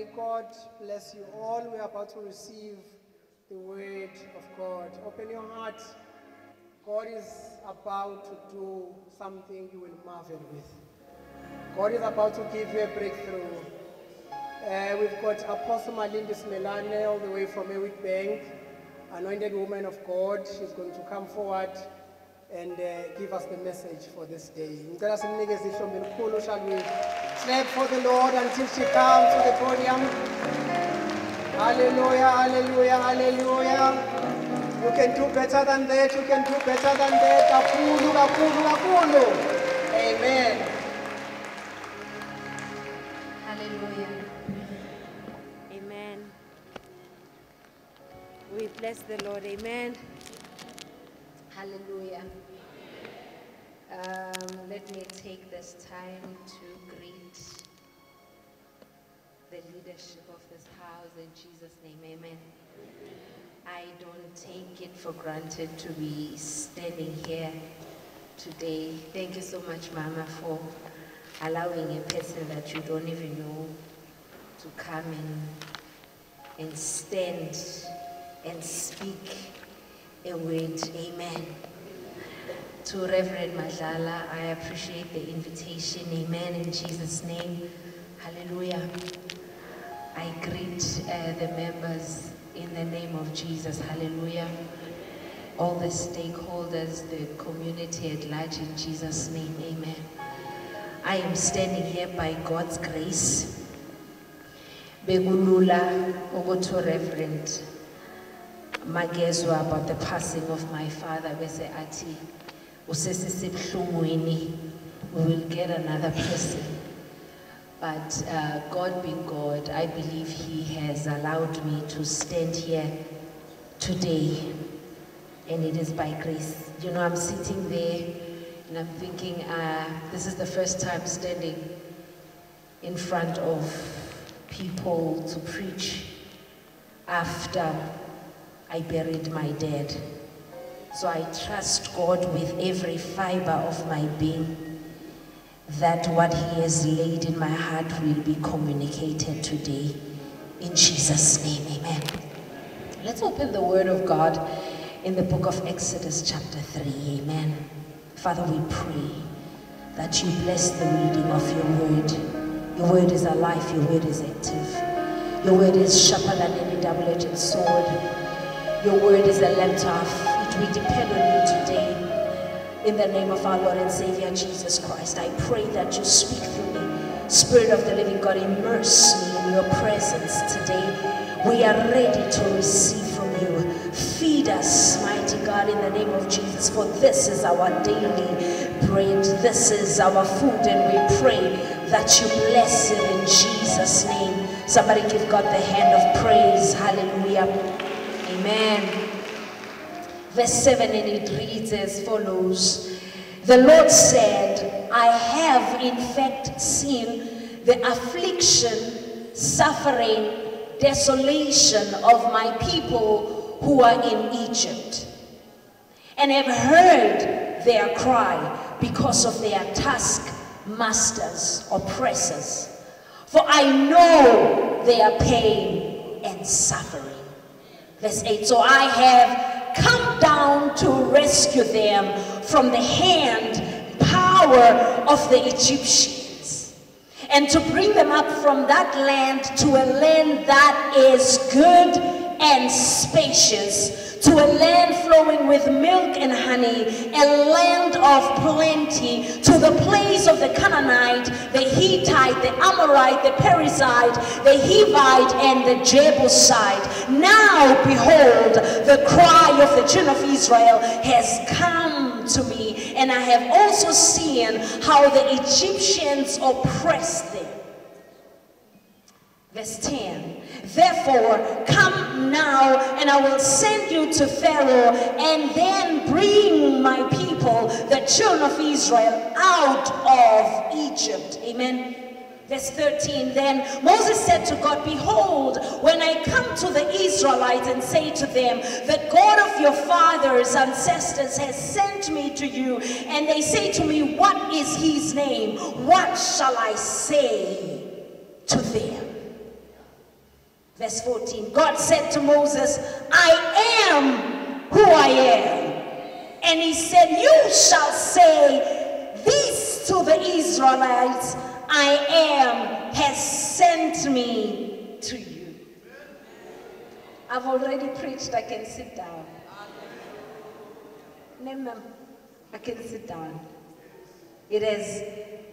May God bless you all. We are about to receive the word of God. Open your heart. God is about to do something you will marvel with. God is about to give you a breakthrough. Uh, we've got Apostle Malindi Simelane all the way from Ewick Bank, anointed woman of God. She's going to come forward and uh, give us the message for this day. Shall we clap for the Lord until she comes to the podium? Hallelujah, hallelujah, hallelujah. You can do better than that. You can do better than that. Kakhulu, kakhulu, kakhulu. Amen. Hallelujah. Amen. We bless the Lord. Amen. Hallelujah. Um, let me take this time to greet the leadership of this house in Jesus' name. Amen. I don't take it for granted to be standing here today. Thank you so much, Mama, for allowing a person that you don't even know to come and, and stand and speak a word. Amen. To Reverend Madlala, I appreciate the invitation. Amen. In Jesus' name. Hallelujah. I greet uh, the members in the name of Jesus. Hallelujah. All the stakeholders, the community at large in Jesus' name. Amen. I am standing here by God's grace. Begulula Ogoto Reverend Magezwa about the passing of my father bese usesisebhlungwini we will get another person. But uh, God being God I believe he has allowed me to stand here today. And it is by grace. You know I'm sitting there and I'm thinking uh, this is the first time standing in front of people to preach after I buried my dad. So I trust God with every fiber of my being that what He has laid in my heart will be communicated today. In Jesus' name, amen. Let's open the Word of God in the book of Exodus, chapter 3. Amen. Father, we pray that you bless the reading of your Word. Your Word is alive, your Word is active. Your Word is sharper than any double edged sword. Your word is a lamp to our. We depend on you today. In the name of our Lord and Savior Jesus Christ, I pray that you speak through me. Spirit of the living God, immerse me in your presence today. We are ready to receive from you. Feed us, mighty God, in the name of Jesus, for this is our daily bread. This is our food, and we pray that you bless it in Jesus' name. Somebody give God the hand of praise. Hallelujah. Amen. Verse 7 and it reads as follows The Lord said, I have in fact seen the affliction, suffering, desolation of my people who are in Egypt, and have heard their cry because of their taskmasters, oppressors. For I know their pain and suffering. Verse 8 So I have come down to rescue them from the hand, power of the Egyptians, and to bring them up from that land to a land that is good and spacious to a land flowing with milk and honey, a land of plenty, to the place of the Canaanite, the Hittite, the Amorite, the Perizzite, the Hivite, and the Jebusite. Now, behold, the cry of the children of Israel has come to me, and I have also seen how the Egyptians oppressed them. Verse 10 Therefore, come now, I will send you to Pharaoh, and then bring my people, the children of Israel, out of Egypt. Amen. Verse 13 Then Moses said to God, Behold, when I come to the Israelites and say to them, The God of your fathers, ancestors, has sent me to you, and they say to me, What is his name? What shall I say to them? Verse 14 God said to Moses, I am who I am. And he said, You shall say this to the Israelites I am has sent me to you. I've already preached, I can sit down. Remember, I can sit down. It is,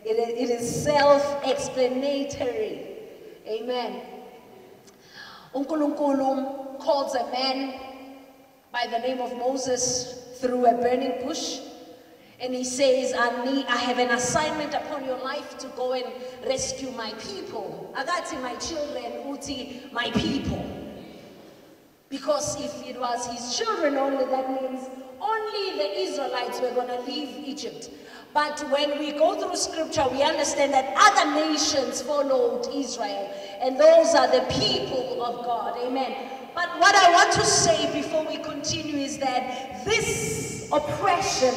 it is, it is self-explanatory. Amen. Unkulunkulu calls a man by the name of Moses through a burning bush. And he says, I, need, I have an assignment upon your life to go and rescue my people. Agati, my children, uti, my people. Because if it was his children only, that means only the Israelites were going to leave Egypt. But when we go through scripture, we understand that other nations followed Israel. And those are the people of God. Amen. But what I want to say before we continue is that this oppression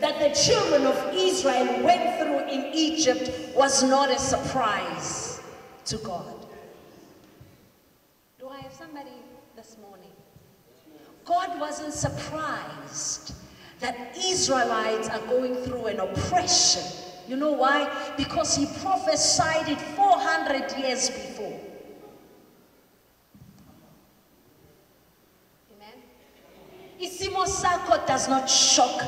that the children of Israel went through in Egypt was not a surprise to God. Do I have somebody this morning? God wasn't surprised that Israelites are going through an oppression. You know why? Because he prophesied it 400 years before. Amen. Isimo sako does not shock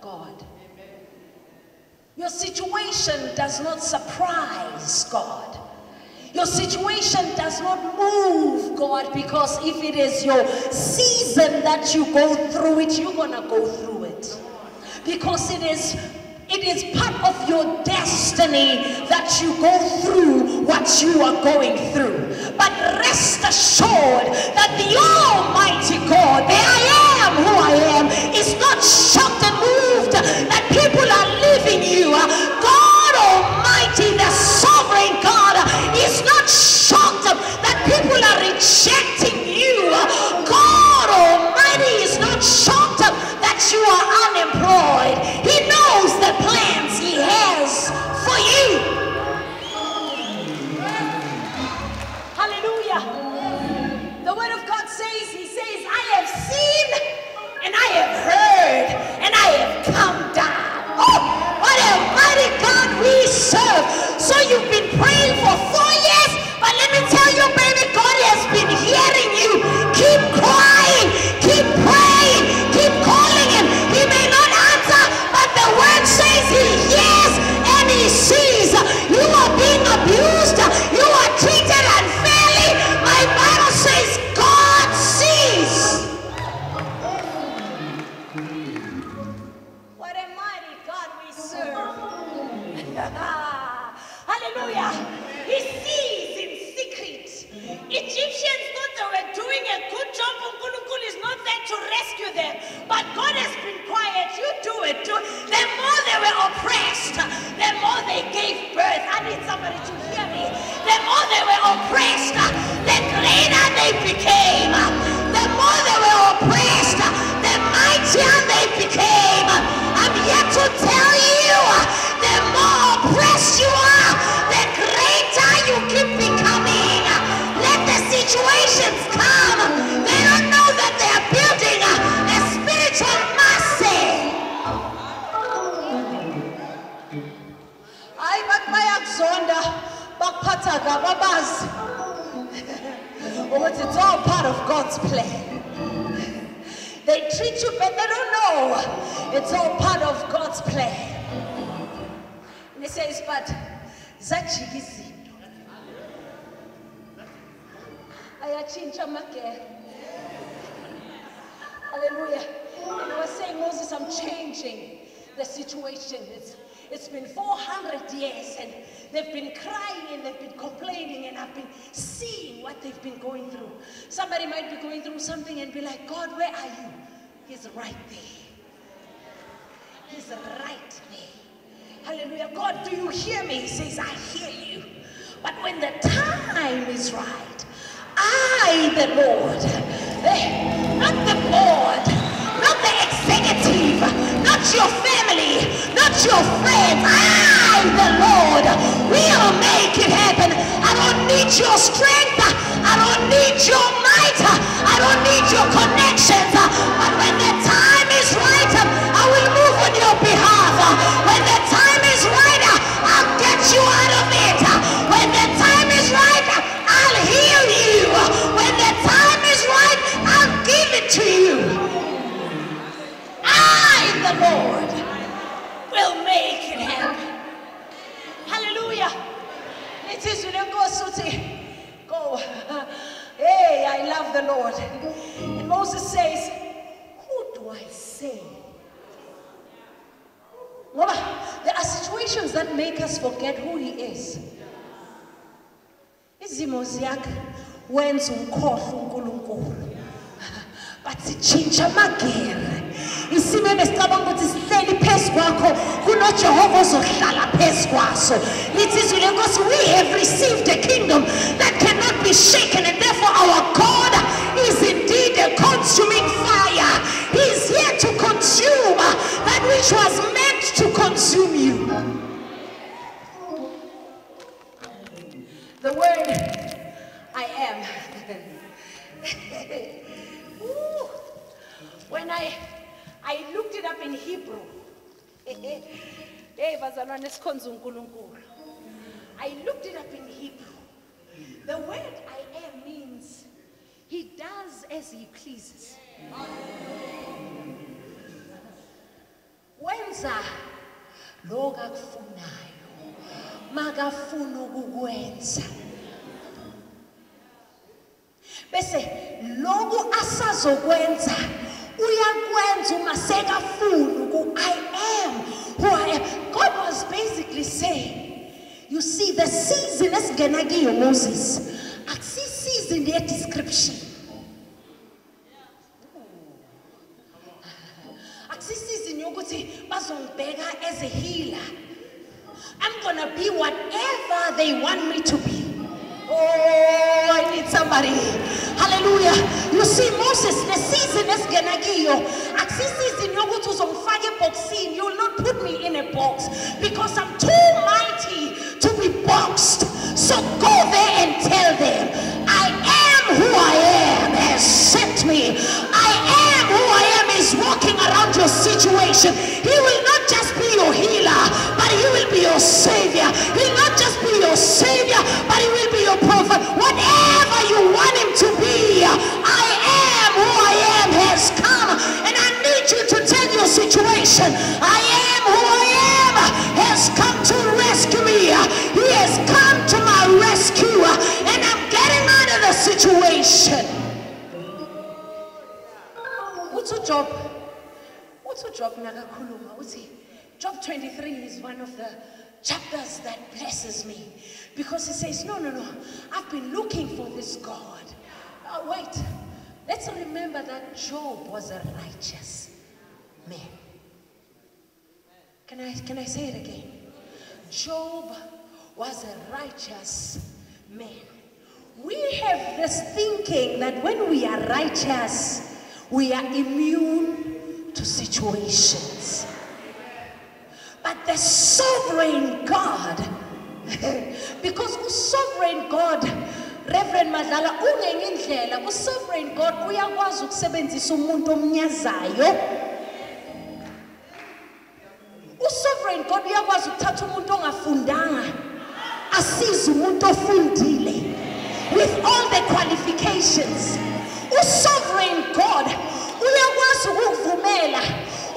God. Your situation does not surprise God. Your situation does not move God because if it is your season that you go through it, you're going to go through it. Because it is it is part of your destiny that you go through what you are going through. But rest assured that the Almighty God, the I am who I am, is not shocked and moved that people are leaving you. Rejecting you. God Almighty is not shocked that you are unemployed. He knows the plans He has for you. Hallelujah. The Word of God says, He says, I have seen and I have heard and I have says but zajika izinto ayatshintsha amagere Hallelujah. And I was saying, Moses, I'm changing the situation. It's, it's been 400 years and they've been crying and they've been complaining and I've been seeing what they've been going through. Somebody might be going through something and be like, God, where are you? He's right there. He's right there. Hallelujah. God, do you hear me? He says, I hear you. But when the time is right, I, the Lord, eh, not the board, not the executive, not your family, not your friends, I, the Lord, will make it happen. I don't need your strength. I don't need your might. I don't need your connections. But when the time is right, I will move on your behalf. Go. Hey, I love the Lord. And Moses says, Who do I say? Ngoba there are situations that make us forget who he is. Izimo ziyakha wenza umkhohlwa uNkulunkulu. But sitshintsha amagere. Isimo ebesicabanga ukuthi lenkosi we have received a kingdom that cannot be shaken and therefore our God is indeed a consuming fire. He is here to consume that which was meant to consume you. The word I am. When I, I looked it up in Hebrew, hey, bazalwane sikhonza uNkulunkulu. I looked it up in Hebrew. The word I am means he does as he pleases. Wenza lokho akufunayo. Makafuna ukukwenza. bese lokhu asazokwenza uyakwenza uma sekafuna ku I am who I am. God was basically saying you see the season esingena kiyo Moses akusisizini ye description akusisizini yokuthi bazongibheka as a healer. I'm gonna be whatever they want me to be. Oh, somebody. Hallelujah. You see, Moses, the season is gonna kiyo. to some uzongifaka eboxini. You will not put me in a box because I'm too mighty to be boxed. So go there and tell them, I am who I am has sent me. I am who I am is walking around your situation. He will not just be your healer, but he will be your savior. He will not just be your savior, but he will be your I am who I am has come to rescue me. He has come to my rescue. And I'm getting out of the situation. What's your job? What's your job nakakhuluma uthi Job 23 is one of the chapters that blesses me because he says no no no I've been looking for this God. Oh, wait. Let's remember that Job was a righteous man. Can I can I say it again? Job was a righteous man. We have this thinking that when we are righteous, we are immune to situations. But the sovereign God, because the sovereign God, Reverend Madlala, ungenye indlela, sovereign God uyakwazi ukusebenzisa umuntu omnyazayo. Ofundile with all the qualifications. Usovereign God uyakwazi ukuvumela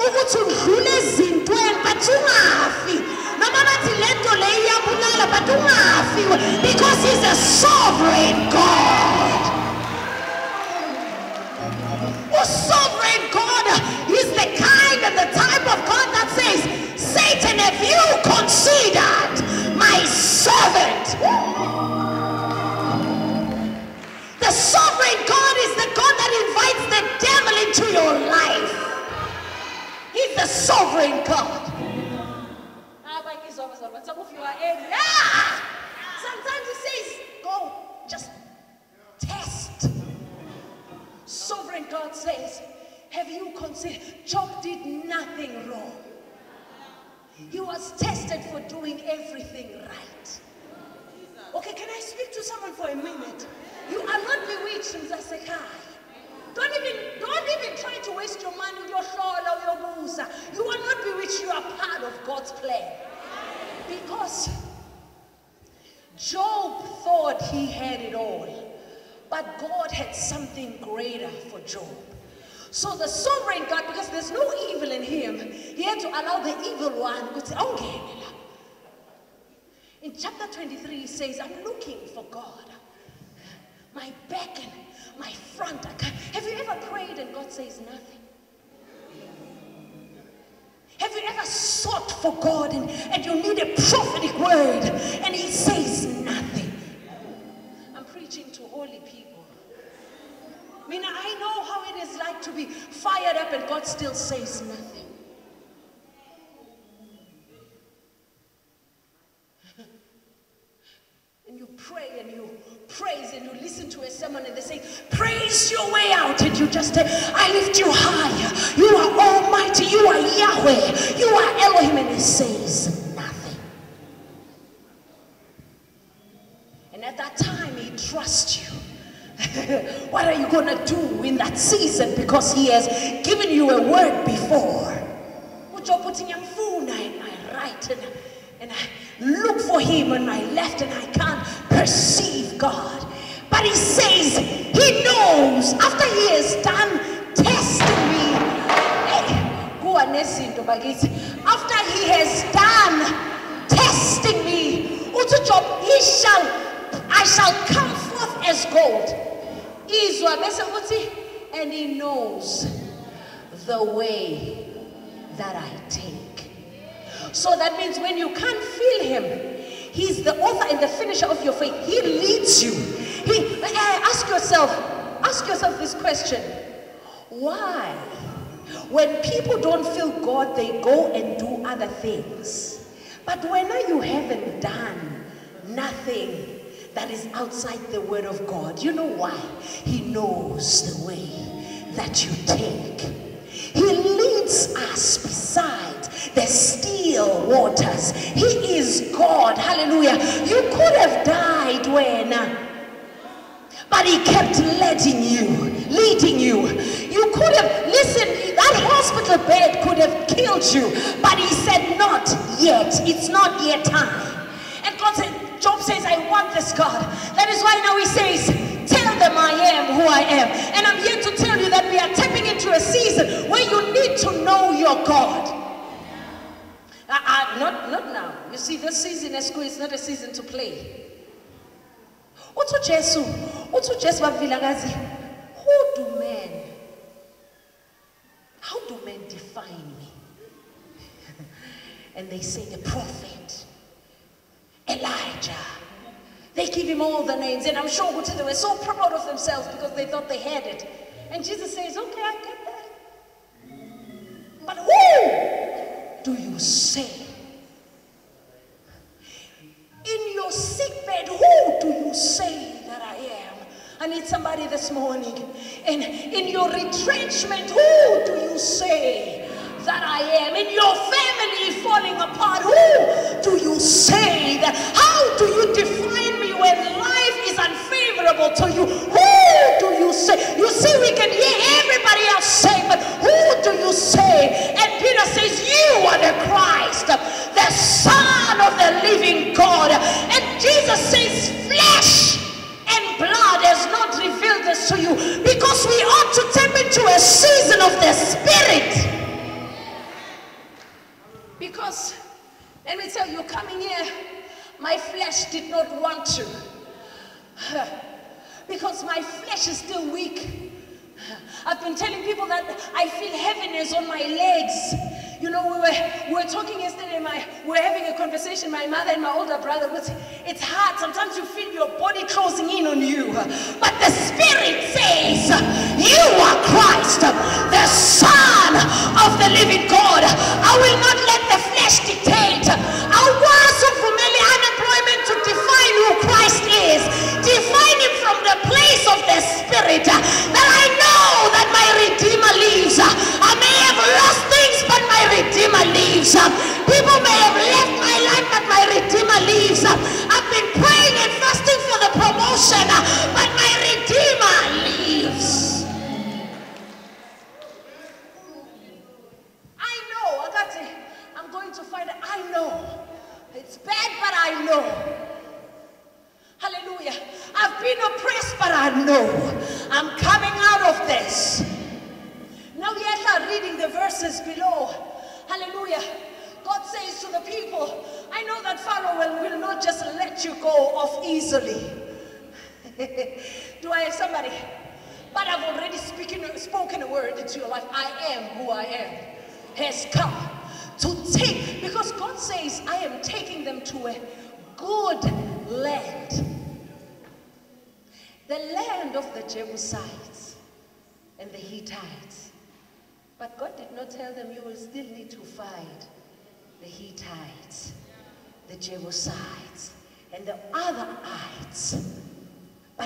ukuthi udlule ezintweni but ungafi noma bathi lento le iyabulala but ungafi because he's a sovereign God sovereign God is the kind and the type of God that says Satan have you considered my servant the sovereign God is the God that invites the devil into your life. He's the sovereign God. Ah! Sometimes he says, go, just test. Sovereign God says, have you considered? Job did nothing wrong. He was tested for doing everything right. Okay, can I speak to someone for a minute. You are not bewitched, Mzasekai. Don't even, don't even try to waste your money, with your shola, your busa. You are not bewitched, you are part of God's plan. Because Job thought he had it all, but God had something greater for Job. So the sovereign God, because there's no evil in him, he had to allow the evil one. In chapter 23, he says, I'm looking for God. My back and my front. Have you ever prayed and God says nothing? Have you ever sought for God and, and you need a prophetic word and He says nothing? I'm preaching to holy people. I mean, I know how it is like to be fired up and God still says nothing. and you pray and you praise and you listen to a sermon and they say, Praise your way out. And you just say, I lift you higher. You are almighty. You are Yahweh. You are Elohim. And he says nothing. And at that time, he trusts you. what are you going to do in that season? Because he has given you a word before. Phone my right and, and I look for him on my left and I can't perceive God. But he says he knows after he has done testing me. After he has done testing me, he shall I shall come forth as gold. And he knows the way that I take. So that means when you can't feel him, He's the author and the finisher of your faith. He leads you. He, eh, ask yourself, ask yourself this question. Why? When people don't feel God, they go and do other things. But when you haven't done nothing that is outside the word of God, you know why? He knows the way that you take. He leads us beside the still waters. He is God. Hallelujah. You could have died when, but He kept letting you, leading you. You could have, listen, that hospital bed could have killed you, but He said, Not yet. It's not yet time. And God said, Job says, I want this, God. That is why now He says, Tell them I am who I am. And I'm here to tell you that we are tapping into a season where you need to know your God. Uh, uh, not, not now. You see, this season at school is not a season to play. Uthi uJesu, uthi uJesu bavilakazi, who do men, how do men define me? and they say the prophet, Elijah. They give him all the names, and I'm sure they were so proud of themselves because they thought they had it. And Jesus says, okay, I get that. But who do you say? In your sick bed, who do you say that I am? I need somebody this morning. And in your retrenchment, who do you say that I am? In your family falling apart, who do you say that? How do you define me when life is unfavorable to you? Who do you say? You see, we can hear everybody else say, but who do you say? And Peter says, You are the Christ, the Son of the living God. And Jesus says, Flesh and blood has not revealed this to you because we ought to tap into a season of the Spirit. Because, let me tell you, coming here, my flesh did not want to. Because my flesh is still weak. I've been telling people that I feel heaviness on my legs. You know, we were, we were talking yesterday, my, we were having a conversation, my mother and my older brother. Was, it's hard. Sometimes you feel your body closing in on you. But the Spirit says, You are Christ, the Son of the living God. I will not let the flesh dictate. I was is. Define him from the place of the Spirit. Uh, that I know that my Redeemer lives. Uh, I may have lost things, but my Redeemer lives. Uh, people may have left my life, but my Redeemer lives. I've been praying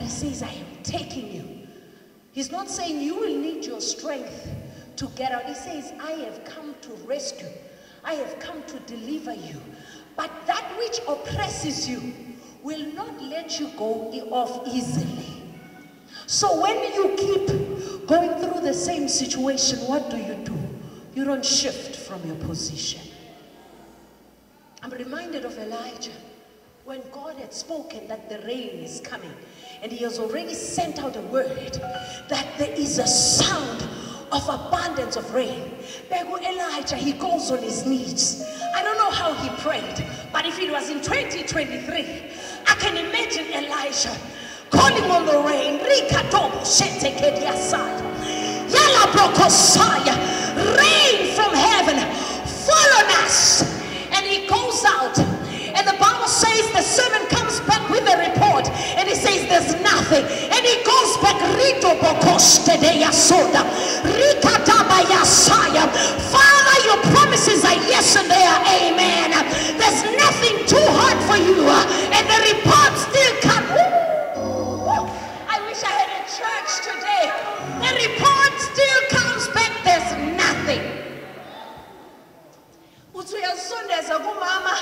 But he says, I am taking you. He's not saying you will need your strength to get out. He says, I have come to rescue. I have come to deliver you. But that which oppresses you will not let you go off easily. So when you keep going through the same situation, what do you do? You don't shift from your position. I'm reminded of Elijah when God had spoken that the rain is coming and he has already sent out a word that there is a sound of abundance of rain. Bego Elijah, he goes on his knees. I don't know how he prayed, but if it was in 2023, I can imagine Elijah calling on the rain. Rain from heaven, fall on us. And he goes out. And the Bible says the servant comes report. And he says there's nothing. And he goes back. Father, your promises are yes and they are amen. There's nothing too hard for you. And the report still comes. I wish I had a church today. The report still comes back. There's nothing uthi uyasondeza kumama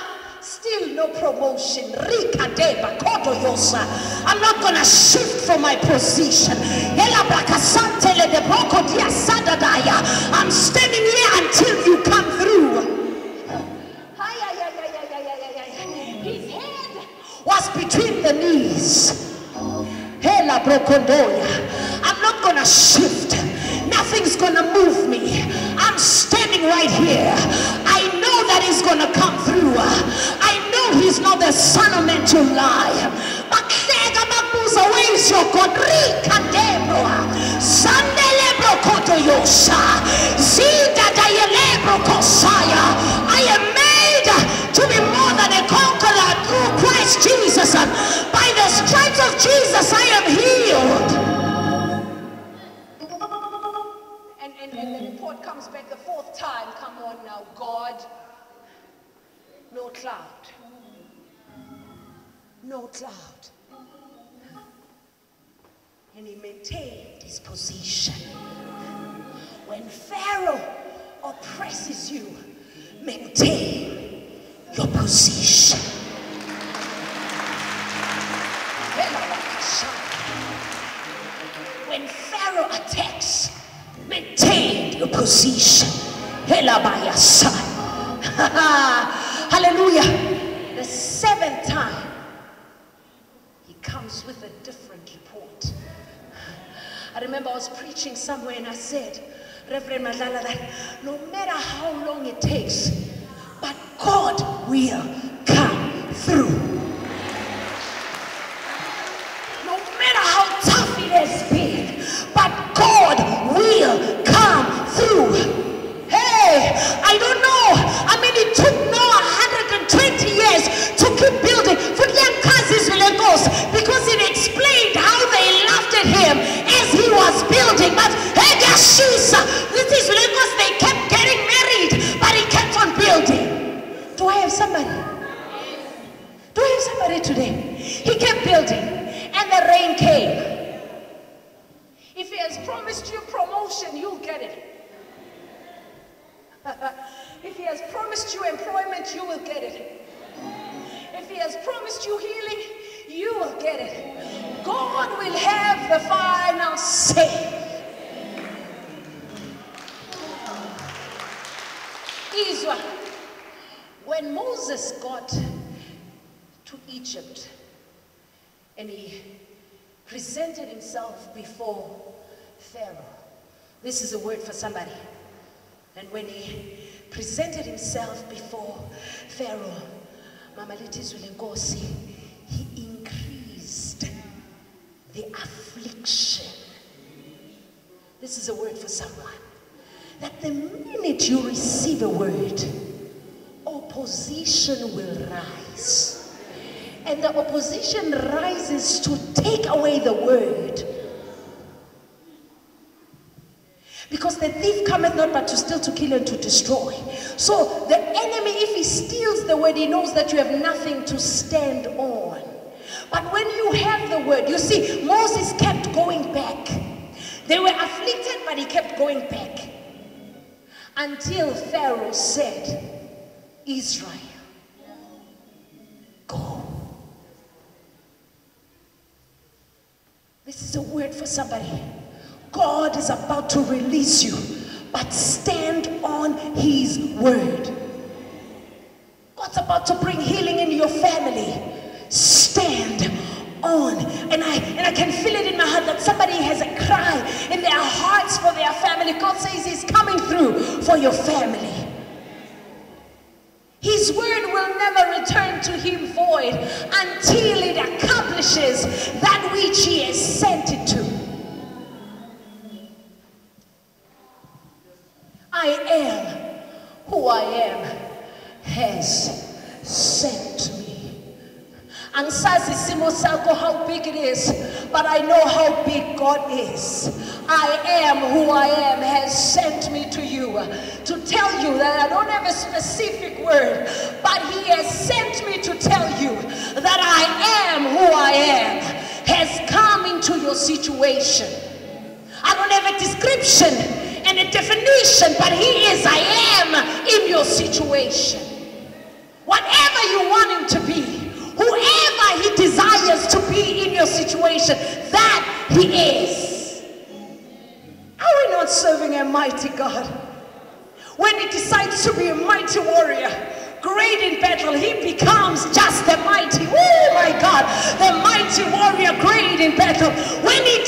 still no promotion. Rikadeba kodoyosa i'm not gonna shift from my position. Elabrakasantele debrokodiasadadaya i'm standing here until you come through. His head was between the knees. I'm not gonna shift. Nothing's gonna move me. I'm standing right here. I know that he's gonna come through. I know he's not the son of man to lie. Debroa. Sandele brokoto yosha. Now, God. No cloud. No cloud. And he maintained his position. When Pharaoh oppresses you, maintain your position. When Pharaoh attacks, maintain your position. Hallelujah. The seventh time, he comes with a different report. I remember I was preaching somewhere and I said, Reverend Madlala, that no matter how long it takes, but God will come through. No matter how tough it has been, but God will come through. I don't know. I mean, it took Noah 120 years to keep building for because it explained how they laughed at him as he was building. But hey, this is This is a word for somebody. And when he presented himself before Pharaoh, he increased the affliction. This is a word for someone. That the minute you receive a word, opposition will rise. And the opposition rises to take away the word. Because the thief cometh not but to steal, to kill, and to destroy. So the enemy, if he steals the word, he knows that you have nothing to stand on. But when you have the word, you see, Moses kept going back. They were afflicted, but he kept going back. Until Pharaoh said, Israel, go. This is a word for somebody. God is about to release you, but stand on his word. God's about to bring healing in your family. Stand on. And I and I can feel it in my heart that somebody has a cry in their hearts for their family. God says he's coming through for your family. His word will never return to him void until it accomplishes that which he has sent it to. I am who I am has sent me. Angisazi isimo sakho how big it is, but I know how big God is. I am who I am has sent me to you to tell you that I don't have a specific word, but He has sent me to tell you that I am who I am has come into your situation. I don't have a description and a definition, but He is I am in your situation. Whatever you want Him to be, whoever He desires to be in your situation, that He is. Are we not serving a mighty God? When He decides to be a mighty warrior, great in battle, He becomes just the mighty. Oh my God, the mighty warrior, great in battle. When He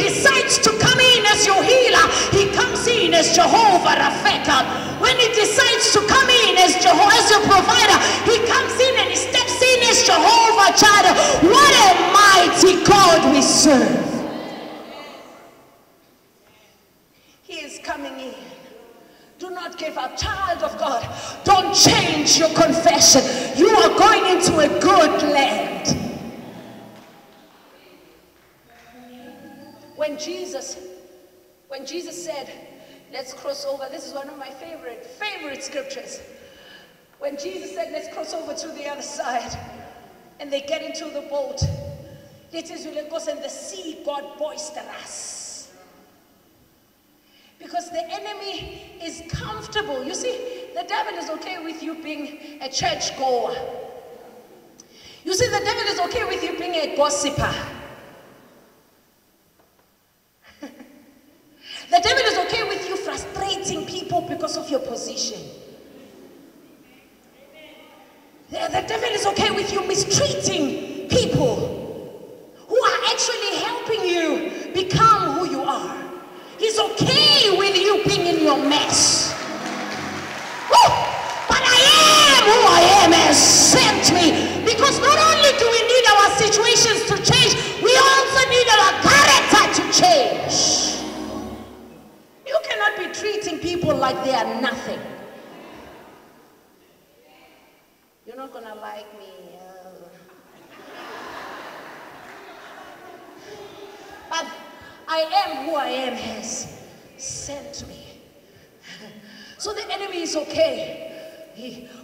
as Jehovah Rapheka. When He decides to come in as Jehovah, as your provider, He comes in and He steps in as Jehovah Jireh. What a mighty God we serve. He is coming in. Do not give up, child of God. Don't change your confession. You are going into a good land. When Jesus, when Jesus said, let's cross over, this is one of my favorite, favorite scriptures. When Jesus said, let's cross over to the other side, and they get into the boat, it is and the sea God boisterous. Because the enemy is comfortable. You see, the devil is okay with you being a church goer. You see, the devil is okay with you being a gossiper. The devil is okay with you frustrating people because of your position. The, devil is okay with you mistreating people who are actually helping you become who you are. He's okay with you being in your mess. But I am who I am has sent me. Because not only do we need our situations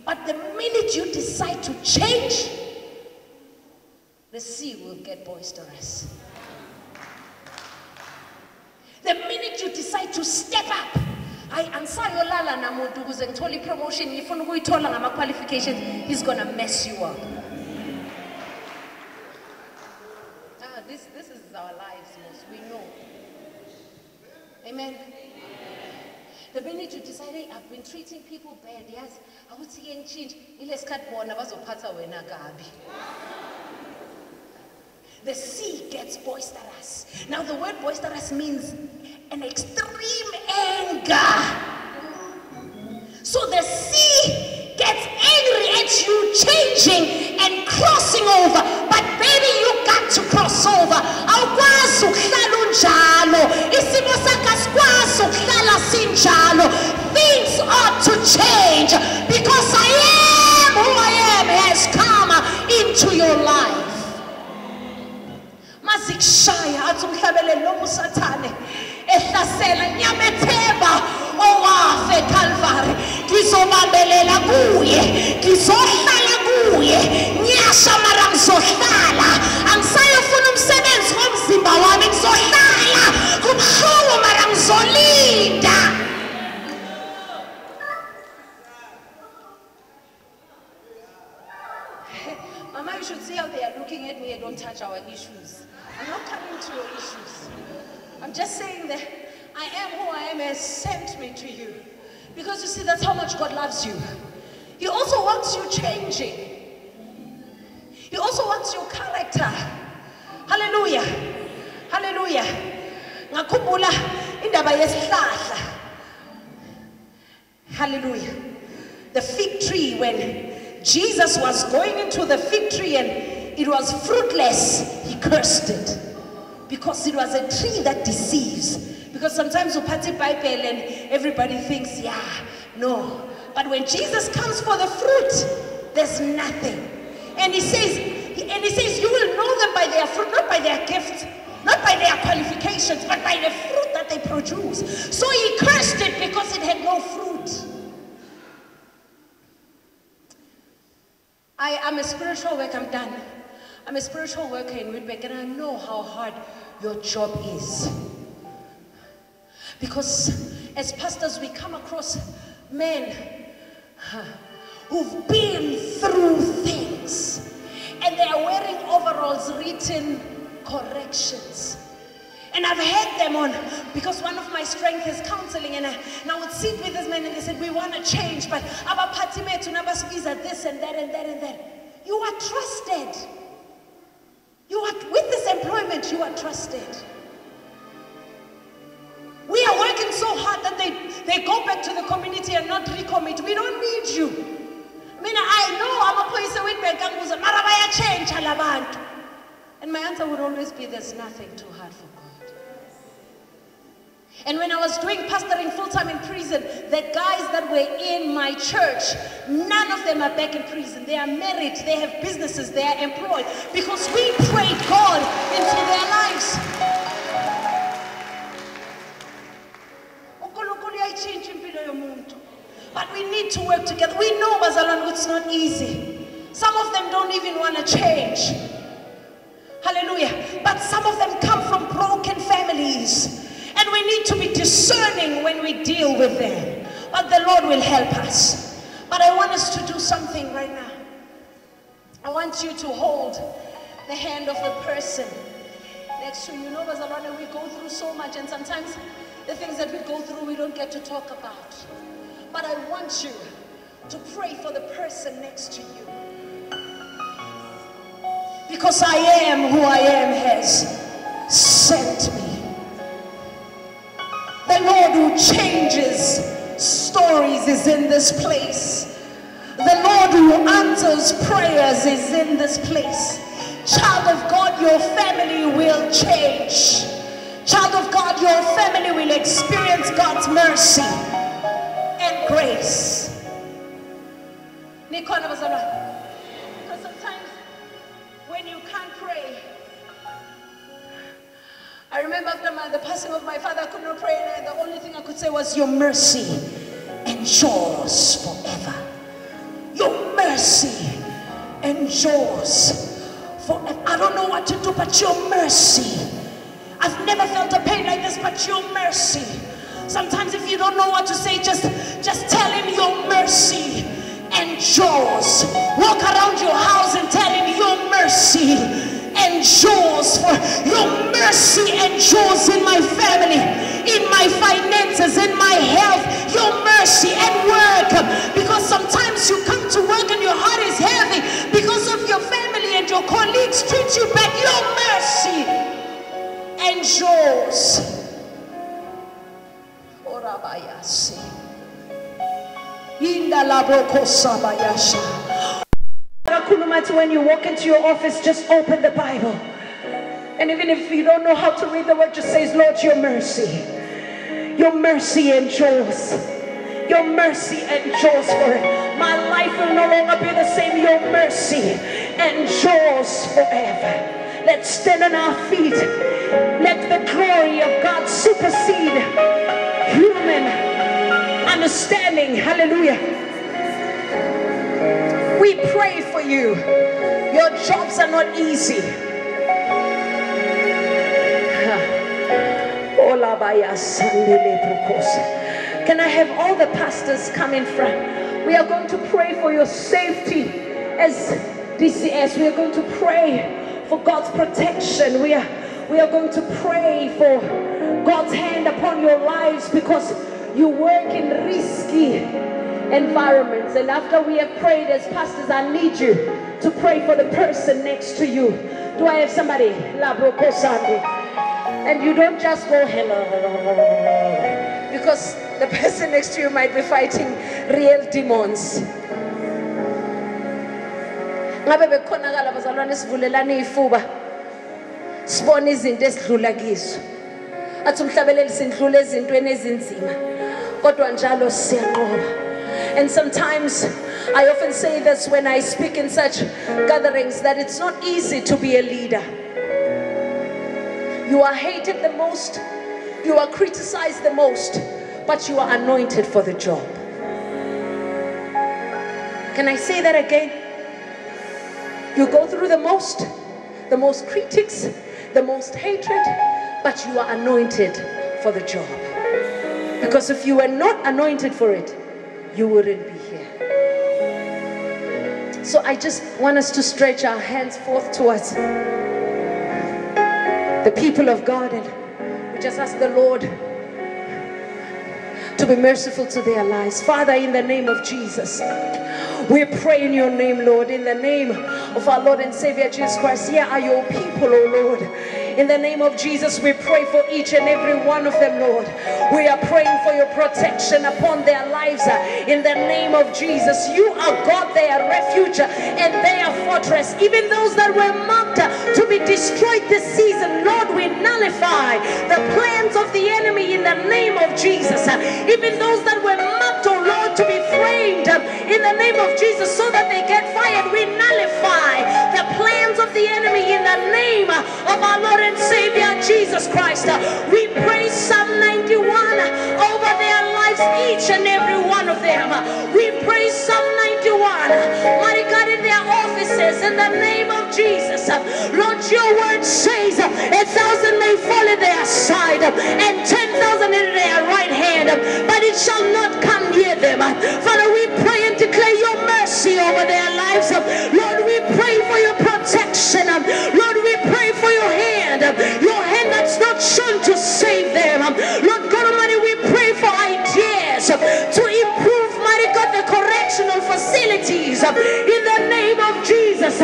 but the minute you decide to change, the sea will get boisterous. The minute you decide to step up, hayi angisayolala namuntu ukuze ngithole i-promotion ngifuna ukuyithola ngama-qualifications he's gonna mess you up. Ah, this, this is our lives most we know. Amen the minute you decide hey, i've been treating people bad yazi akuthi ke ngitshintshe ile sikhathi bona bazophatha wena kabi the sea gets boisterous. Now, the word boisterous means an extreme anger. So the sea gets angry at you changing and crossing over. But baby, you got to cross over. Awukwazi ukuhlala sinjalo. Things ought to change because I am who I am has come into your life. mazikushaya athi umhlabeleli noma usathane ehlasela nyamethemba owafa ekalvari ngizobambelela kuye ngizohlala kuye. Nyasha mara ngizohlala angisayofuna umsebenzi womzimba wami ngizohlala has sent me to you. Because you see, that's how much God loves you. He also wants you changing. He also wants your character. Hallelujah. Hallelujah. Ngakhumbula indaba yesihlahla. Hallelujah. The fig tree, when Jesus was going into the fig tree and it was fruitless, he cursed it. Because it was a tree that deceives. Because sometimes you party Bible and everybody thinks, yeah, no. But when Jesus comes for the fruit, there's nothing. And he says, and he says, you will know them by their fruit, not by their gift, not by their qualifications, but by the fruit that they produce. So he cursed it because it had no fruit. I am a spiritual worker, I'm done. I'm a spiritual worker in Witbank and I know how hard your job is. Because as pastors, we come across men who've been through things and they are wearing overalls written corrections. And I've had them on because one of my strengths is counseling. And I, and I would sit with these men and they said, We want to change, but our party mate this and that and that and that. You are trusted. You are with this employment, you are trusted. So hard that they, they go back to the community and not recommit. We don't need you. I mean, I know I'm a person with change. And my answer would always be there's nothing too hard for God. And when I was doing pastoring full time in prison, the guys that were in my church, none of them are back in prison. They are married, they have businesses, they are employed because we prayed God into their lives. But we need to work together. We know, Bazalwane, it's not easy. Some of them don't even want to change. Hallelujah. But some of them come from broken families. And we need to be discerning when we deal with them. But the Lord will help us. But I want us to do something right now. I want you to hold the hand of the person next to you. You know, Bazalwane, we go through so much, and sometimes the things that we go through, we don't get to talk about. But I want you to pray for the person next to you. Because I am who I am has sent me. The Lord who changes stories is in this place. The Lord who answers prayers is in this place. Child of God, your family will change. Child of God, your family will experience God's mercy and grace. Because sometimes when you can't pray, I remember after my, the passing of my father, I could not pray, and the only thing I could say was, Your mercy endures forever. Your mercy endures forever. I don't know what to do, but your mercy. I've never felt a pain like this, but your mercy. Sometimes if you don't know what to say, just, just tell him your mercy and endures. Walk around your house and tell him your mercy and endures. For your mercy and endures in my family, in my finances, in my health. Your mercy at work. Because sometimes you come to work and your heart is heavy because of your family and your colleagues treat you bad. Your mercy Indalabokosabayasha. Akhuluma when you walk into your office, just open the Bible. And even if you don't know how to read the word, just says, Lord, your mercy. Your mercy endures. Your mercy endures for My life will no longer be the same. Your mercy endures forever. Let's stand on our feet. Let the glory of God supersede human understanding. Hallelujah. We pray for you. Your jobs are not easy. Can I have all the pastors come in front? We are going to pray for your safety as DCS. We are going to pray for God's protection. We are, we are going to pray for God's hand upon your lives because you work in risky environments. And after we have prayed as pastors, I need you to pray for the person next to you. Do I have somebody? And you don't just go hello, because the person next to you might be fighting real demons. Sibone izinto esidlula kizo athi umhlabeleli sindlula ezintweni ezinzima kodwa njalo siyanqoba and sometimes I often say this when I speak in such gatherings that it's not easy to be a leader. You are hated the most, you are criticized the most, but you are anointed for the job. Can I say that again? You go through the most, the most critics, the most hatred, but you are anointed for the job. Because if you were not anointed for it, you wouldn't be here. So I just want us to stretch our hands forth towards the people of God and we just ask the Lord to be merciful to their lives. Father, in the name of Jesus, we pray in your name, Lord, in the name of our Lord and Savior Jesus Christ. Here are your people, oh Lord. In the name of Jesus, we pray for each and every one of them, Lord. We are praying for your protection upon their lives. In the name of Jesus, you are God, their refuge and their fortress. Even those that were marked to be destroyed this season, Lord, we nullify the plans of the enemy in the name of Jesus. Even those that were marked, in the name of Jesus so that they get fired, we nullify the plans of the enemy in the name of our Lord and Savior Jesus Christ. We pray Psalm 91 over their lives, each and every one of them. We pray Psalm 91, mighty God, in their offices, in the name of Jesus. Lord, your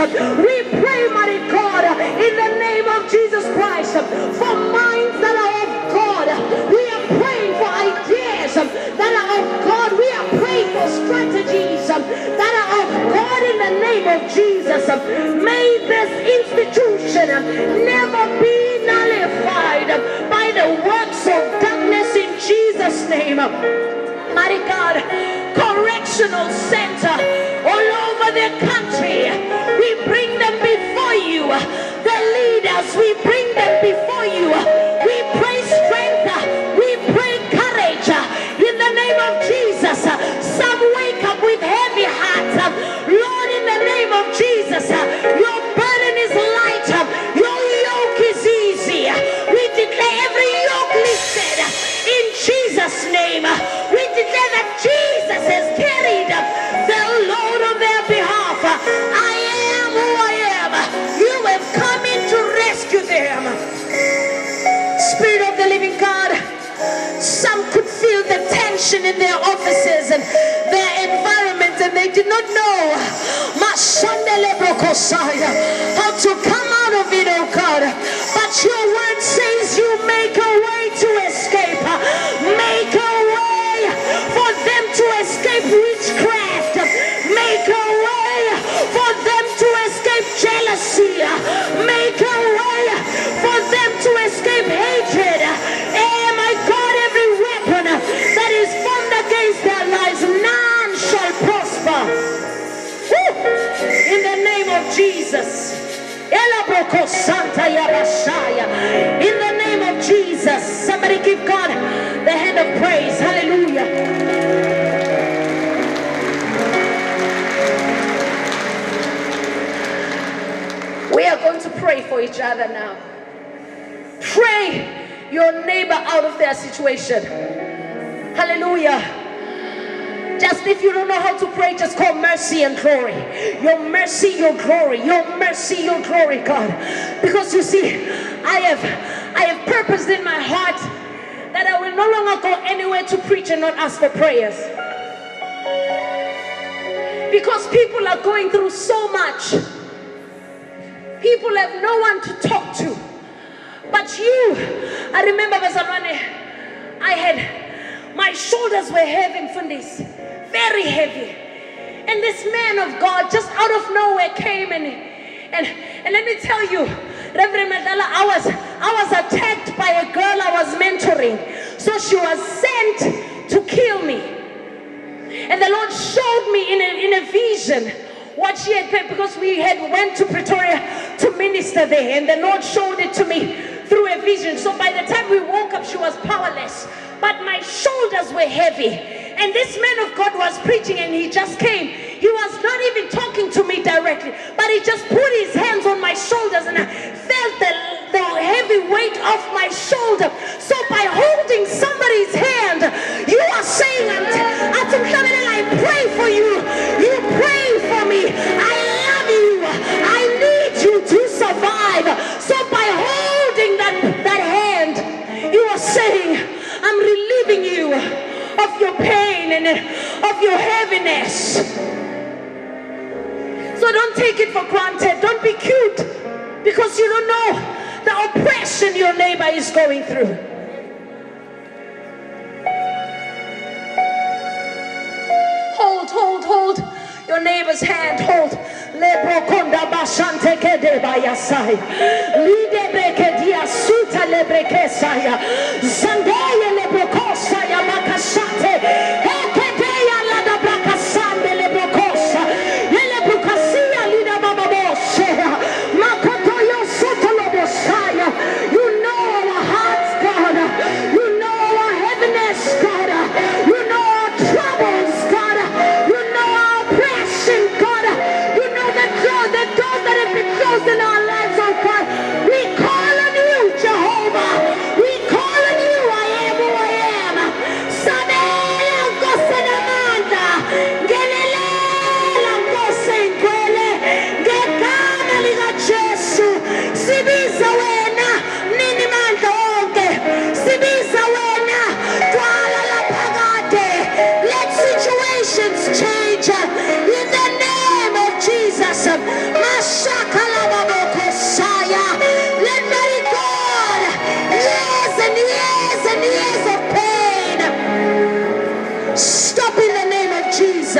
We pray, mighty God, in the name of Jesus Christ, for minds that are of God. We are praying for ideas that are of God. We are praying for strategies that are of God in the name of Jesus. May this institution never be nullified by the works of darkness in Jesus' name. Mighty God, correctional center over the country. We bring them before you. The leaders, we bring them before you. We pray strength. We pray courage. In the name of Jesus, some wake up with heavy hearts. Lord, in the name of Jesus, your burden is light. Your yoke is easy. We declare every yoke lifted in Jesus' name. We declare that Jesus You have come in to rescue them. Spirit of the living God, some could feel the tension in their offices and their environment, and they did not know how to come out of it, oh God. But your word says you make a Yabashaya. In the name of Jesus, somebody give God the hand of praise. Hallelujah. We are going to pray for each other now. Pray your neighbor out of their situation. Hallelujah. Just if you don't know how to pray, just call mercy and glory. Your mercy, your glory. Your mercy, your glory, God. Because you see, I have I have purposed in my heart that I will no longer go anywhere to preach and not ask for prayers. Because people are going through so much. People have no one to talk to. But you, I remember Bazalwane, I had, my shoulders were heavy from this, very heavy. And this man of God just out of nowhere came and, and, and let me tell you, Reverend Mandela, I was, I was attacked by a girl I was mentoring. So she was sent to kill me. And the Lord showed me in a, in a vision what she had because we had went to Pretoria to minister there and the Lord showed it to me through a vision. So by the time we woke up, she was powerless. But my shoulders were heavy. And this man of God was preaching and he just came. He was not even talking to me directly, but he just put his hands on my shoulders and I felt the, the heavy weight off my shoulder. So by holding somebody's hand, you are saying, Atum I pray for you. You pray for me. I love you. I need you to survive. So by holding that, that hand, you are saying, I'm relieving you of your pain and of your heaviness. So don't take it for granted. Don't be cute because you don't know the oppression your neighbor is going through. Hold, hold, hold your neighbor's hand. Hold. Lebrokonda.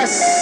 Jesus.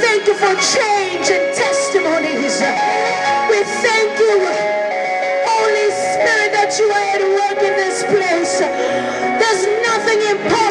thank you for change and testimonies. We thank you, Holy Spirit, that you are at work in this place. There's nothing impossible.